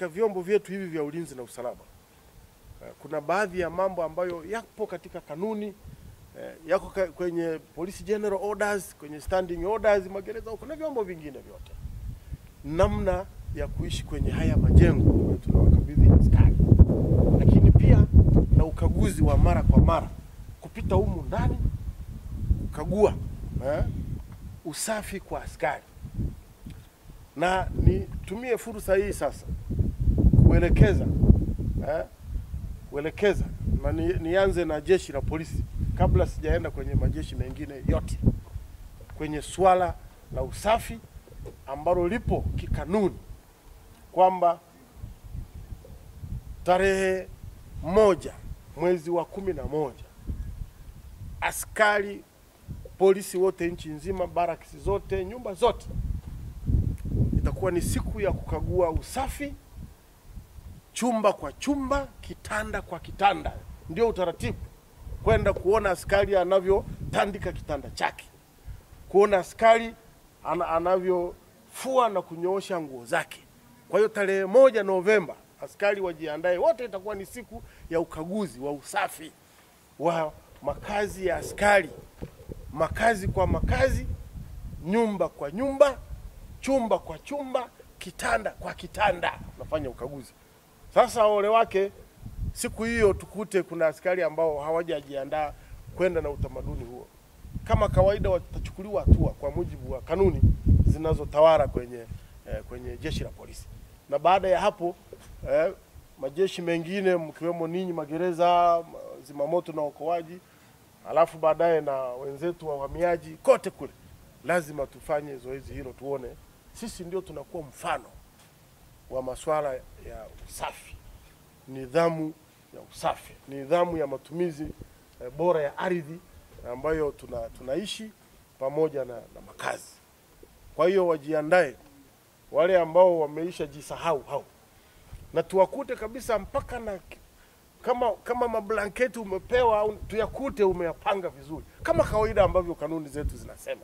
katika vyombo vyetu hivi vya ulinzi na usalama. Eh, kuna baadhi ya mambo ambayo yapo katika kanuni eh, yako kwenye police general orders, kwenye standing orders, magereza, kuna vyombo vingine vyote, namna ya kuishi kwenye haya majengo ambayo tunawakabidhi askari, lakini pia na ukaguzi wa mara kwa mara, kupita humu ndani kukagua eh, usafi kwa askari, na nitumie fursa hii sasa kuelekeza. Eh, kuelekeza. Na ni, nianze na jeshi la polisi. Kabla sijaenda kwenye majeshi mengine yote. Kwenye swala la usafi ambalo lipo kikanuni. Kwamba tarehe moja mwezi wa kumi na moja askari polisi wote nchi nzima, barakisi zote, nyumba zote, itakuwa ni siku ya kukagua usafi chumba kwa chumba, kitanda kwa kitanda. Ndio utaratibu, kwenda kuona askari anavyotandika kitanda chake, kuona askari an anavyofua na kunyoosha nguo zake. Kwa hiyo tarehe moja Novemba askari wajiandae wote, itakuwa ni siku ya ukaguzi wa usafi wa makazi ya askari, makazi kwa makazi, nyumba kwa nyumba, chumba kwa chumba, kitanda kwa kitanda, nafanya ukaguzi. Sasa ole wake siku hiyo tukute kuna askari ambao hawajajiandaa kwenda na utamaduni huo. Kama kawaida, watachukuliwa hatua kwa mujibu wa kanuni zinazotawala kwenye eh, kwenye jeshi la polisi, na baada ya hapo eh, majeshi mengine mkiwemo ninyi magereza, ma- zimamoto na uokoaji, alafu baadaye na wenzetu wa uhamiaji, kote kule lazima tufanye zoezi hilo, tuone. Sisi ndio tunakuwa mfano wa masuala ya usafi, nidhamu ya usafi, nidhamu ya matumizi eh, bora ya ardhi ambayo tuna, tunaishi pamoja na, na makazi. Kwa hiyo wajiandae wale ambao wameisha jisahau hao, na tuwakute kabisa mpaka na kama kama mablanketi umepewa au tuyakute umeyapanga vizuri kama kawaida ambavyo kanuni zetu zinasema.